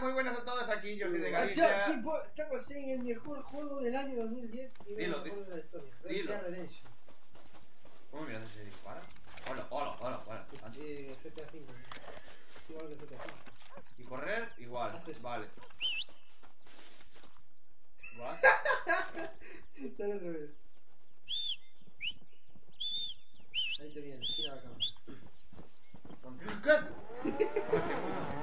muy buenas a todos aquí, yo soy de Galicia. Estamos en el mejor juego del año 2010 y Dilo, lo mejor de la historia. Dilo. ¿Cómo miras ese dispara? Hola, hola, hola, hola. Eh, GTA 5. Igual que GTA 5. Y correr, igual, Haces- vale. What? Dale al revés. Ahí te vienes, gira la cámara. ¡Ey!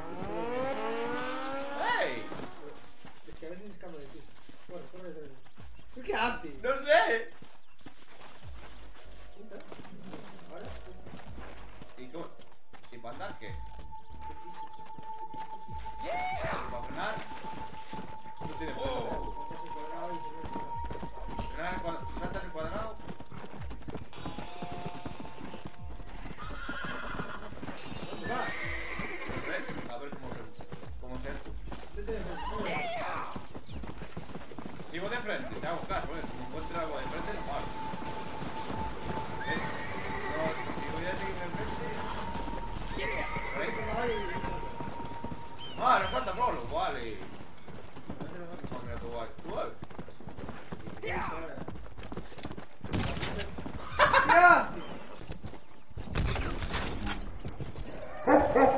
Te hago caso, ¿eh? Si encuentro algo de frente, vale. ¿Ves? No, si voy a seguir de frente... ¿Ves? Ah, nos falta Rolo, vale.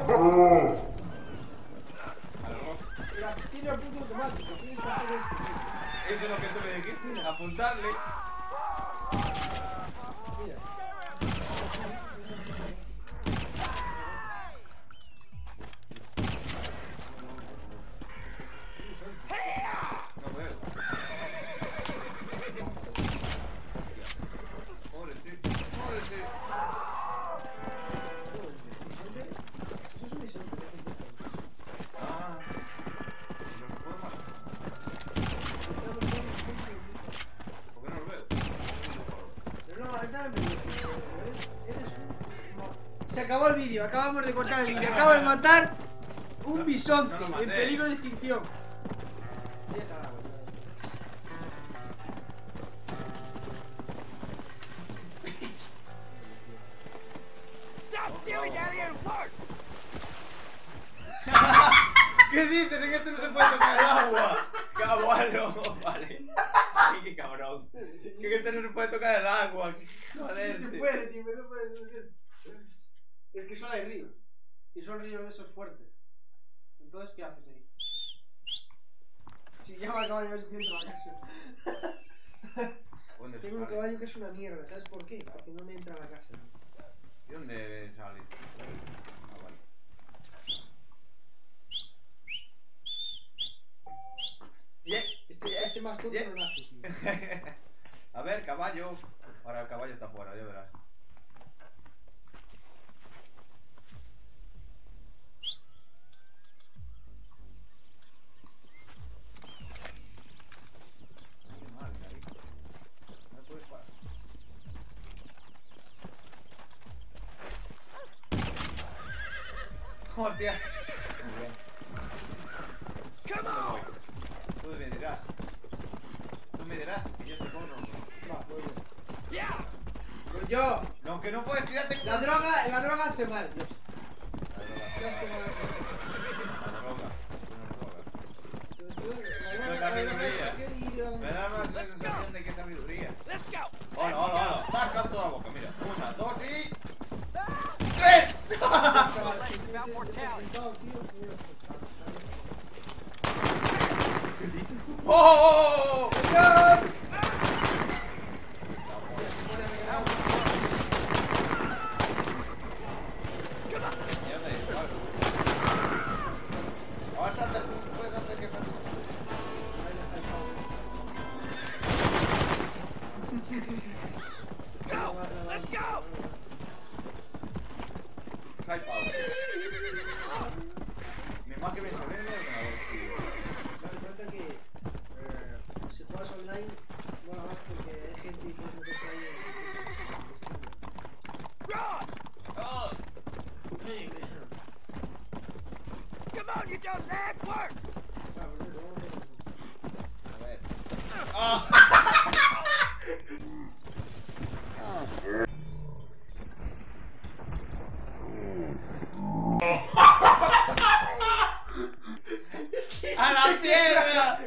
Oh, mira tiene a punto automático. Tienes que hacer. Eso es lo que tú me dijiste, apuntarle. Mira. Acabó el vídeo, acabamos de cortar el vídeo. Acabo de matar un bisonte no en peligro de extinción. ¿Qué dices? En este no se puede tocar el agua. Cabrón, vale. Qué cabrón. Que en este no se puede tocar el agua. Joder. No se puede, tío, no puede, no puede. Es que solo hay ríos. Y son ríos de esos fuertes. Entonces, ¿qué haces ahí? Si llama al caballo si entra a la casa. ¿Dónde Tengo un sale? caballo que es una mierda, ¿sabes por qué? Porque no me entra a la casa. ¿Y dónde sale? Ah, vale. Este, este más tonto Yeah. no nace, tío. A ver, caballo. Ahora el caballo está fuera, ya verás. Qué mal, cariño. No puedes parar. Hostia. Muy bien. Come on! Tú me dirás. Tú me dirás que yo te corro. Va, voy yo. Yeah! Voy yo. No, que no puedes tirarte La droga, la droga hace mal. La droga. La droga. La de que sabiduría. Hola, hola, hola. Saca toda la boca, mira. Una, dos y. ¡Tres! ¡Oh! oh, oh, oh! A ver. ¡A la piedra!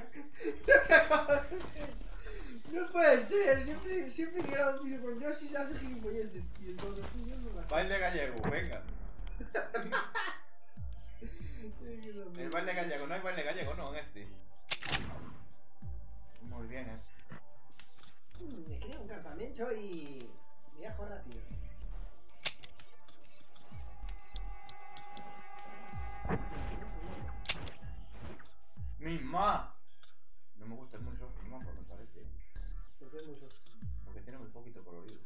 No puede ser, siempre, siempre que un vídeo con Yoshi se hace gilipolleces, tío. Baile gallego, venga. El baile gallego, no hay baile gallego, no, en este. Muy bien, eh. Me quedé un campamento y viajo rápido. ¡Misma! No me gusta mucho el misma por contar este. ¿Por qué mucho? Porque tiene muy poquito colorido.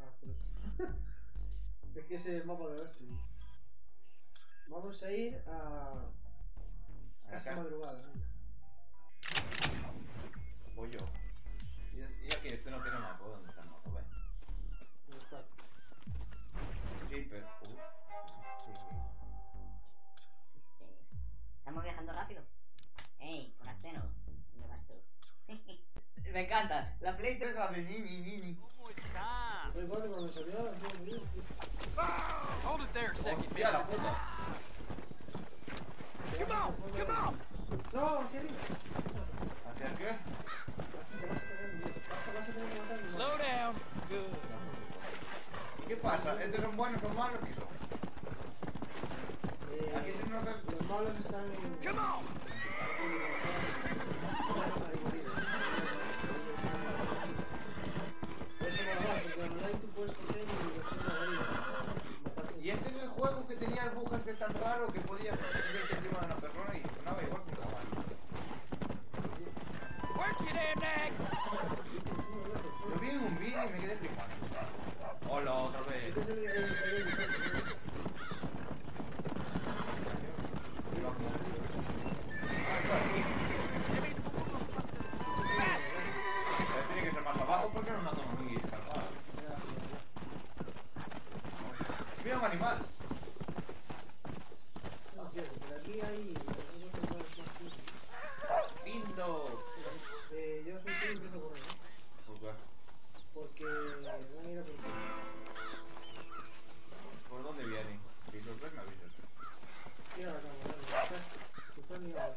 Ah, pero... es que ese es el mapa de Western. Vamos a ir a. Casi Acá. madrugada. Pollo. Yo, yo que esto no tiene mapa, ¿dónde está el mapa? Ven. ¿Dónde está? Creeper. Uh. Sí. sí. Estamos viajando rápido. Ey, por aceno. ¿Dónde vas tú? Me encanta. La Play 3 va a venir, ni, ni, ni. buenos, los malos que son. Aquí se nota los malos están en... ¡Come on! Y este es el juego que tenía agujas de tan raro que podía... Mira un animal. Eh, yo soy tío y empiezo a correr, ¿no? ¿Por qué? Porque voy a ir a por ¿Por dónde viene? Si sorprende, avisas. La cámara,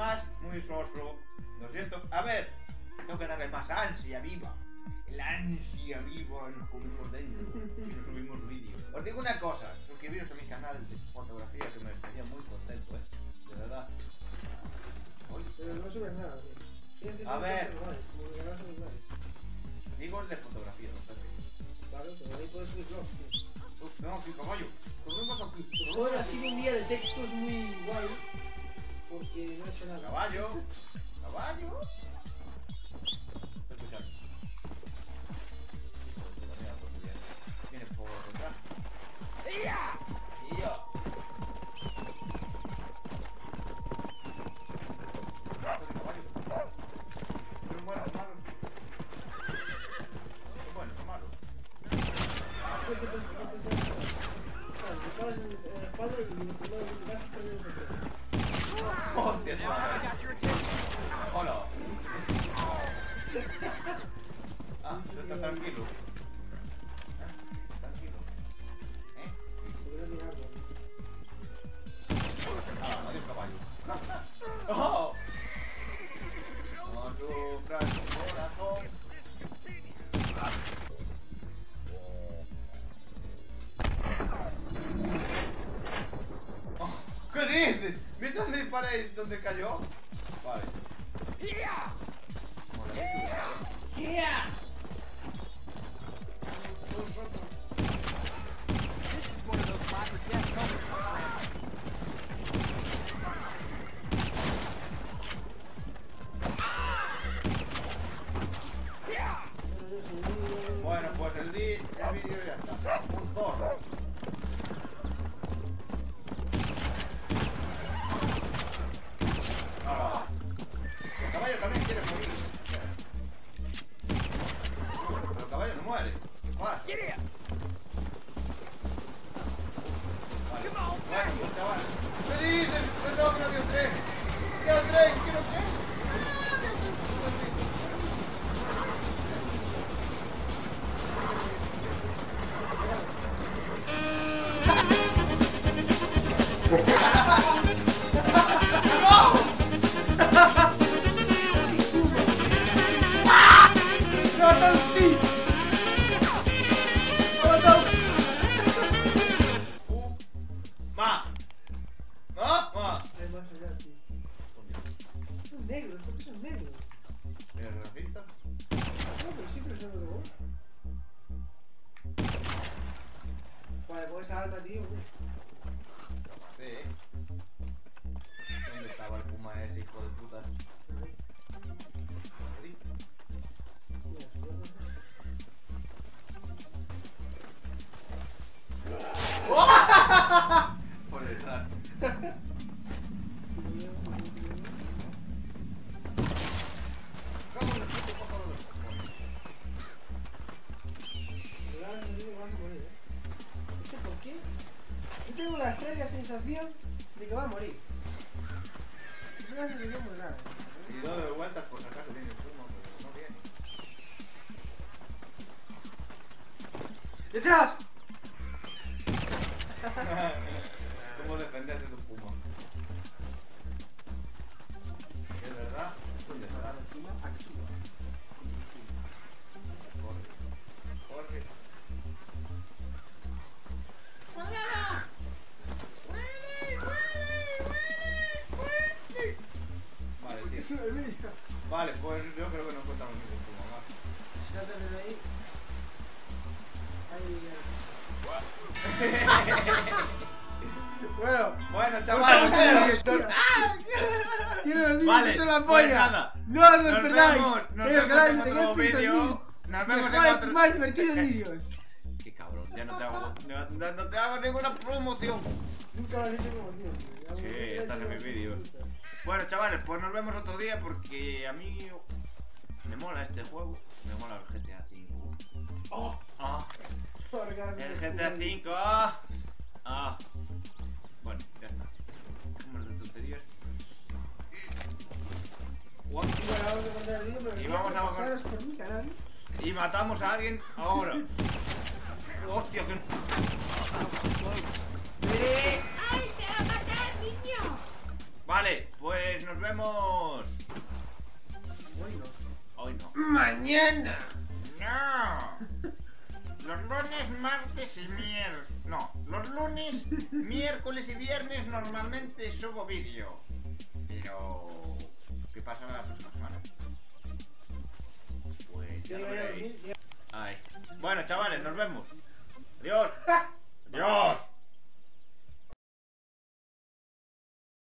más, muy soso. Lo siento. A ver, tengo que darle más ansia viva. El ansia viva nos come por dentro y nos subimos vídeos. Os digo una cosa, suscribiros a mi canal de fotografía que me estaría muy contento, eh. De verdad. Uy, Pero no subes nada, tío. A ver. digo el de fotografía, no sé. Claro, pero ahí puedes subir vlogs, tío. Uf, no. Subimos aquí. Ha sido un día de textos muy guay. Porque no he hecho nada. Caballo. Caballo. Pues. Viene por detrás. Yeah! Y yo. Hostia. Hola. Ah, tú estás tranquilo. Tranquilo. ¿Eh? Ah, caballo. ¡Oh! ¿Qué? ¿Viste dónde disparé dónde cayó? Vale. ¡Yeah! This is one of those life or death moments. Tengo la sensación de que va a morir. Es una sensación muy rara. Y doy vueltas por si acaso viene el puma, pero no viene. ¡Detrás! ¿Cómo defenderse de un puma? ¿Es verdad? ¿Dónde está? Corre. Vale, pues yo creo que no encontramos ningún puma más. Ahí. Ahí, Bueno, Bueno, tío. tiene los niños Vale, la pues polla. nada. No os Nos despertáis. nos Tengo vemos en otro vídeo. Nos vemos en otro. más divertidos vídeos. Qué cabrón, ya no te hago, no, no- no te hago ninguna promoción. Nunca lo has hecho tío. Sí, estás en mis vídeos. Bueno, chavales, pues nos vemos otro día porque a mí me mola este juego. Me mola el GTA V. Oh, carne el GTA. V. Ah, ah. Bueno, ya está. Vamos de tonterías. Y vamos a bajar-. Y matamos a alguien ahora. Hostia, que. ¡Ay, Vale, pues nos vemos. Bueno. Hoy no. Mañana. No. Los lunes, martes y miércoles. No, los lunes, miércoles y viernes normalmente subo vídeo. Pero. ¿Qué pasa la próxima semana? Pues ya lo veréis. Ay. Bueno, chavales, nos vemos. Adiós. Adiós.